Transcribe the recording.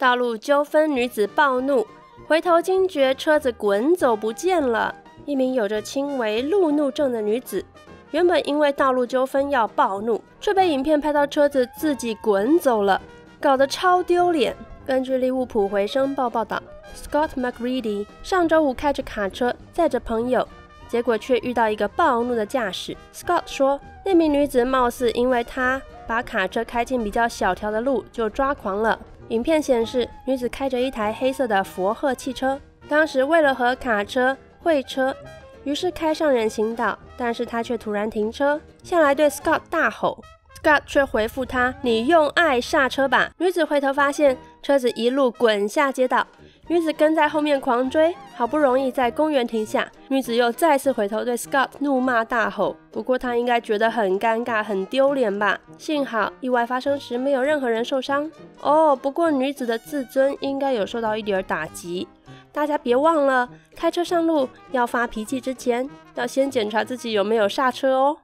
道路纠纷女子暴怒，回头惊觉车子滚走不见了。一名有着轻微路怒症的女子，原本因为道路纠纷要暴怒，却被影片拍到车子自己滚走了，搞得超丢脸。根据利物浦回声报报道，Scott McReady 上周五开着卡车载着朋友，结果却遇到一个暴怒的驾驶。Scott 说，那名女子貌似因为他把卡车开进比较小条的路就抓狂了。影片显示，女子开着一台黑色的佛赫汽车，当时为了和卡车会车，于是开上人行道，但是她却突然停车下来，对 Scott 大吼，Scott 却回复她：“你用爱刹车吧。”女子回头发现车子一路滚下街道。女子跟在后面狂追，好不容易在公园停下。女子又再次回头对 Scott 怒骂大吼。不过她应该觉得很尴尬、很丢脸吧？幸好意外发生时没有任何人受伤。哦，不过女子的自尊应该有受到一点打击。大家别忘了，开车上路要发脾气之前，要先检查自己有没有刹车哦。